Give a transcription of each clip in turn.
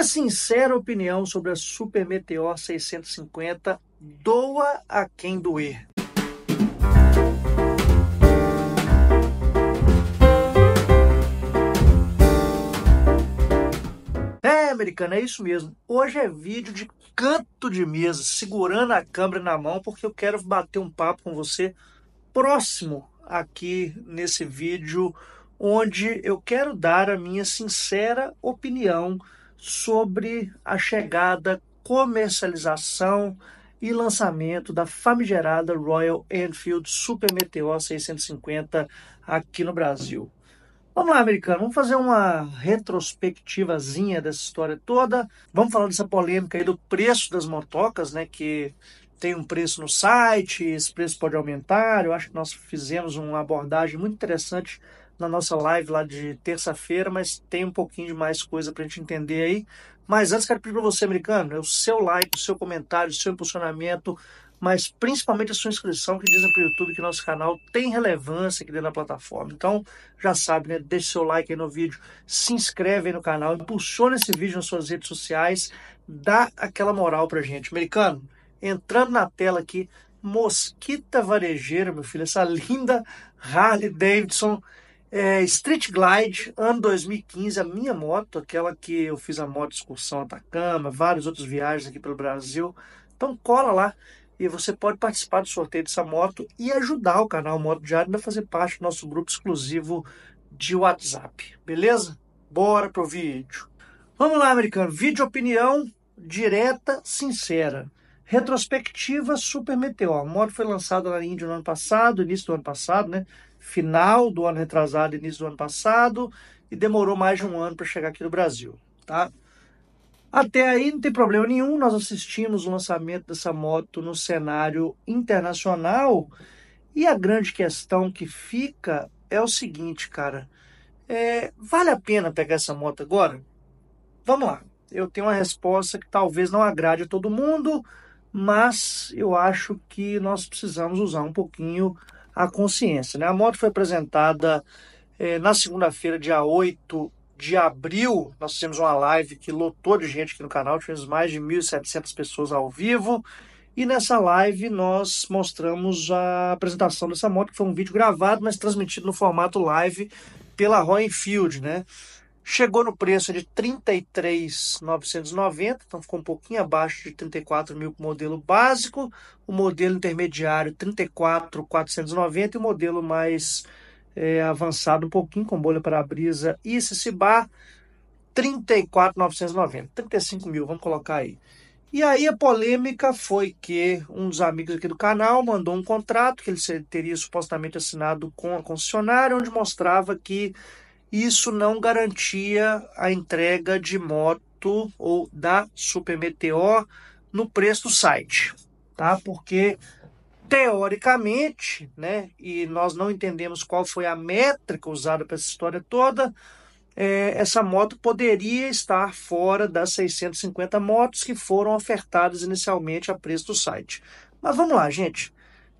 Minha sincera opinião sobre a Super Meteor 650 doa a quem doer. É, americano, é isso mesmo. Hoje é vídeo de canto de mesa, segurando a câmera na mão, porque eu quero bater um papo com você próximo aqui nesse vídeo, onde eu quero dar a minha sincera opinião sobre a chegada, comercialização e lançamento da famigerada Royal Enfield Super Meteor 650 aqui no Brasil. Vamos lá, americano, vamos fazer uma retrospectivazinha dessa história toda. Vamos falar dessa polêmica aí do preço das motocas, né? Que tem um preço no site, esse preço pode aumentar. Eu acho que nós fizemos uma abordagem muito interessante na nossa live lá de terça-feira, mas tem um pouquinho de mais coisa para a gente entender aí. Mas antes, quero pedir para você, americano, é o seu like, o seu comentário, o seu impulsionamento, mas principalmente a sua inscrição, que dizem para o YouTube que nosso canal tem relevância aqui dentro da plataforma. Então, já sabe, né? Deixe seu like aí no vídeo, se inscreve aí no canal, impulsiona esse vídeo nas suas redes sociais, dá aquela moral pra gente. Americano, entrando na tela aqui, Mosquita Varejeira, meu filho, essa linda Harley Davidson é, Street Glide, ano 2015, a minha moto, aquela que eu fiz a moto excursão Atacama, várias outras viagens aqui pelo Brasil. Então cola lá e você pode participar do sorteio dessa moto e ajudar o canal Moto Diário a fazer parte do nosso grupo exclusivo de WhatsApp, beleza? Bora pro vídeo. Vamos lá, americano. Vídeo opinião direta, sincera. Retrospectiva Super Meteor. A moto foi lançada na Índia no ano passado, início do ano passado, né? Final do ano retrasado, início do ano passado, e demorou mais de um ano para chegar aqui no Brasil, tá? Até aí não tem problema nenhum, nós assistimos o lançamento dessa moto no cenário internacional e a grande questão que fica é o seguinte, cara, é, vale a pena pegar essa moto agora? Vamos lá, eu tenho uma resposta que talvez não agrade a todo mundo, mas eu acho que nós precisamos usar um pouquinho a consciência. Né? A moto foi apresentada é, na segunda-feira, dia 8 de abril, nós fizemos uma live que lotou de gente aqui no canal, tivemos mais de 1.700 pessoas ao vivo. E nessa live nós mostramos a apresentação dessa moto, que foi um vídeo gravado, mas transmitido no formato live pela Roy Enfield, né? Chegou no preço de 33.990, então ficou um pouquinho abaixo de 34 mil o modelo básico, o modelo intermediário 34.490 e o modelo mais é, avançado um pouquinho, com bolha para brisa e Cicibar, 34.990, 35 mil, vamos colocar aí. E aí a polêmica foi que um dos amigos aqui do canal mandou um contrato que ele teria supostamente assinado com a concessionária, onde mostrava que isso não garantia a entrega de moto ou da Super Meteor no preço do site, tá? Porque teoricamente, né, e nós não entendemos qual foi a métrica usada para essa história toda, é, essa moto poderia estar fora das 650 motos que foram ofertadas inicialmente a preço do site. Mas vamos lá, gente.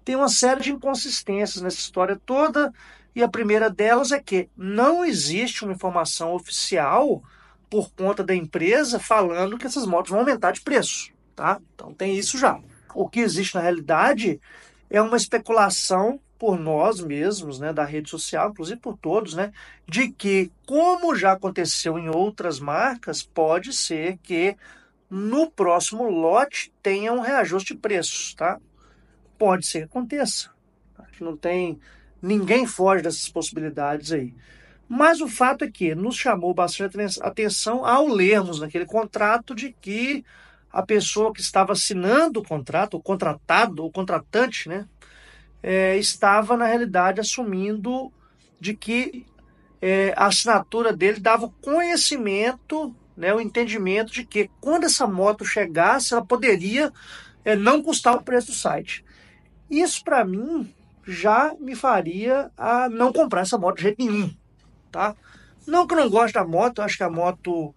Tem uma série de inconsistências nessa história toda, e a primeira delas é que não existe uma informação oficial por conta da empresa falando que essas motos vão aumentar de preço, tá? Então tem isso já. O que existe na realidade é uma especulação por nós mesmos, né, da rede social, inclusive por todos, né, de que, como já aconteceu em outras marcas, pode ser que no próximo lote tenha um reajuste de preços, tá? Pode ser que aconteça. Não tem ninguém foge dessas possibilidades aí. Mas o fato é que nos chamou bastante atenção ao lermos naquele contrato de que a pessoa que estava assinando o contrato, o contratado, o contratante, né, é, estava, na realidade, assumindo de que é, a assinatura dele dava o conhecimento, né, o entendimento de que quando essa moto chegasse, ela poderia é, não custar o preço do site. Isso, para mim, já me faria a não comprar essa moto de jeito nenhum, tá? Não que eu não goste da moto, acho que a moto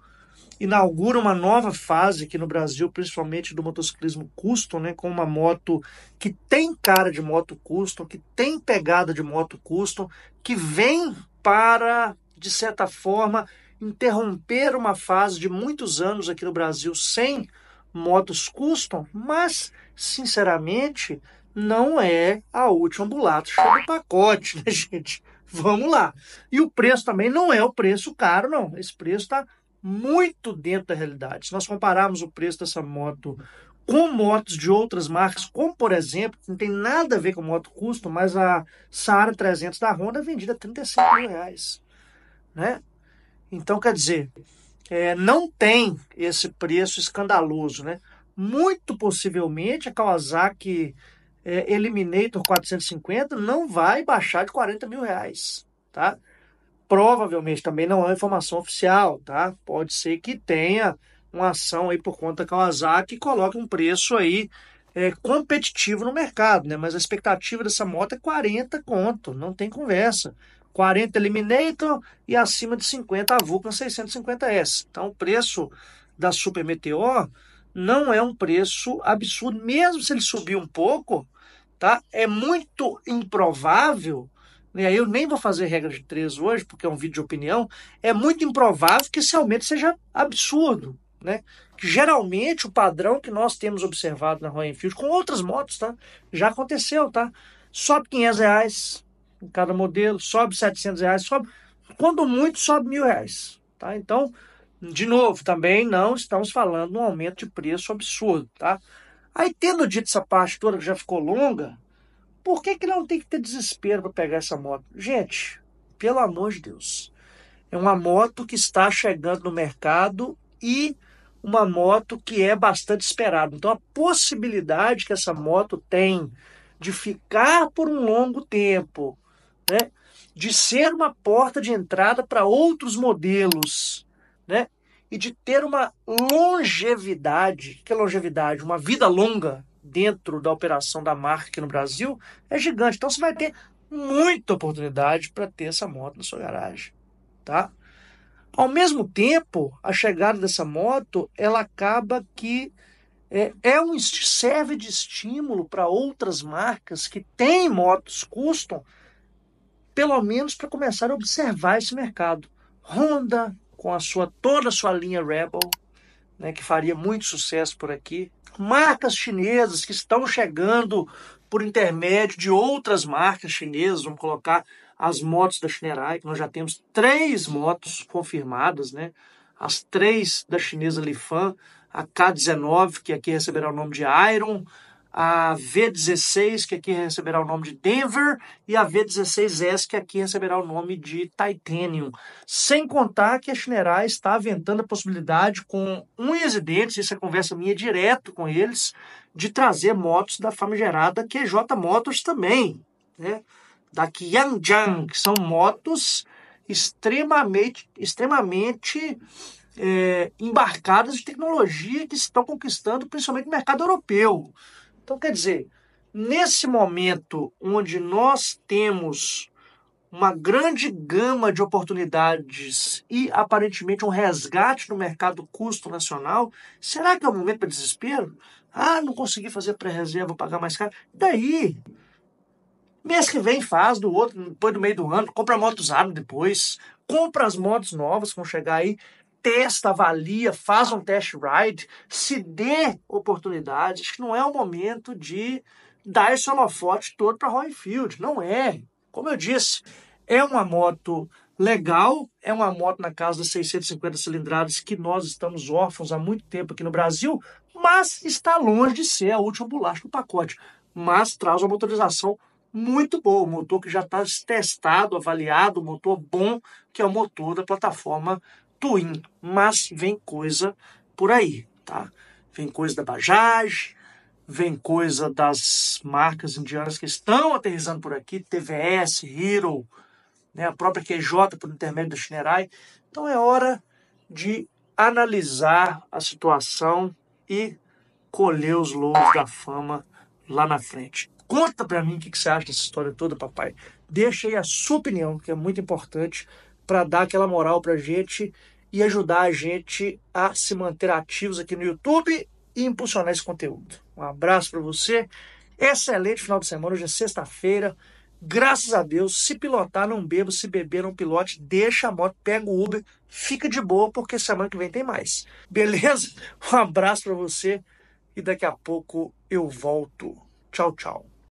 inaugura uma nova fase aqui no Brasil, principalmente do motociclismo custom, né, com uma moto que tem cara de moto custom, que tem pegada de moto custom, que vem para, de certa forma, interromper uma fase de muitos anos aqui no Brasil sem motos custom, mas, sinceramente, não é a última bolacha do pacote, né, gente? Vamos lá. E o preço também não é o preço caro, não. Esse preço está muito dentro da realidade. Se nós compararmos o preço dessa moto com motos de outras marcas, como por exemplo, não tem nada a ver com moto custo, mas a Saara 300 da Honda é vendida a 35 mil reais. Né? Então, quer dizer, é, não tem esse preço escandaloso. Né? Muito possivelmente a Kawasaki é, Eliminator 450 não vai baixar de 40 mil reais. Tá? Provavelmente também não é informação oficial. Tá? Pode ser que tenha uma ação aí por conta da Kawasaki e coloque um preço aí é, competitivo no mercado, né? Mas a expectativa dessa moto é 40 conto, não tem conversa. 40 Eliminator e acima de 50 a Vulcan 650S. Então o preço da Super Meteor não é um preço absurdo, mesmo se ele subir um pouco, tá? É muito improvável e aí eu nem vou fazer regra de três hoje, porque é um vídeo de opinião, é muito improvável que esse aumento seja absurdo né? Que geralmente o padrão que nós temos observado na Royal Enfield com outras motos, tá? Já aconteceu, tá? Sobe 500 reais em cada modelo, sobe 700 reais, sobe, quando muito, sobe mil reais, tá? Então, de novo, também não estamos falando de um aumento de preço absurdo, tá? Aí, tendo dito essa parte toda que já ficou longa, por que, que não tem que ter desespero para pegar essa moto? Gente, pelo amor de Deus, é uma moto que está chegando no mercado e uma moto que é bastante esperada. Então, a possibilidade que essa moto tem de ficar por um longo tempo, né? de ser uma porta de entrada para outros modelos, né? e de ter uma longevidade, que é longevidade, uma vida longa dentro da operação da marca aqui no Brasil, é gigante. Então, você vai ter muita oportunidade para ter essa moto na sua garagem, tá? Ao mesmo tempo, a chegada dessa moto, ela acaba que é, é um serve de estímulo para outras marcas que têm motos custom, pelo menos para começar a observar esse mercado. Honda, com a sua toda a sua linha Rebel, né, que faria muito sucesso por aqui. Marcas chinesas que estão chegando por intermédio de outras marcas chinesas, vamos colocar as motos da Shinerai, que nós já temos três motos confirmadas, né? As três da chinesa Lifan, a K19, que aqui receberá o nome de Iron, a V16, que aqui receberá o nome de Denver, e a V16S, que aqui receberá o nome de Titanium. Sem contar que a Shinerai está aventando a possibilidade, com unhas e dentes, isso é conversa minha direto com eles, de trazer motos da famigerada QJ Motors também, né? da Qianjiang, que são motos extremamente, extremamente é, embarcadas de tecnologia que estão conquistando principalmente o mercado europeu. Então, quer dizer, nesse momento onde nós temos uma grande gama de oportunidades e aparentemente um resgate no mercado custo nacional, será que é o momento para desespero? Ah, não consegui fazer pré-reserva, pagar mais caro. Daí, Mês que vem faz, do outro, depois do meio do ano, compra moto usada depois, compra as motos novas que vão chegar aí, testa, avalia, faz um test ride, se dê oportunidade. Acho que não é o momento de dar esse holofote todo para Roy Field. Não é. Como eu disse, é uma moto legal, é uma moto na casa das 650 cilindradas que nós estamos órfãos há muito tempo aqui no Brasil, mas está longe de ser a última bolacha do pacote. Mas traz uma motorização muito bom, o motor que já está testado, avaliado, motor bom, que é o motor da plataforma Twin. Mas vem coisa por aí, tá? Vem coisa da Bajaj, vem coisa das marcas indianas que estão aterrizando por aqui, TVS, Hero, né, a própria QJ por intermédio da Shinerai. Então é hora de analisar a situação e colher os louros da fama lá na frente. Conta para mim o que você acha dessa história toda, papai. Deixa aí a sua opinião, que é muito importante para dar aquela moral para gente e ajudar a gente a se manter ativos aqui no YouTube e impulsionar esse conteúdo. Um abraço para você. Excelente final de semana. Hoje é sexta-feira, Graças a Deus, se pilotar, não beba, se beber, não pilote, deixa a moto, pega o Uber, fica de boa, porque semana que vem tem mais. Beleza? Um abraço para você e daqui a pouco eu volto. Tchau, tchau.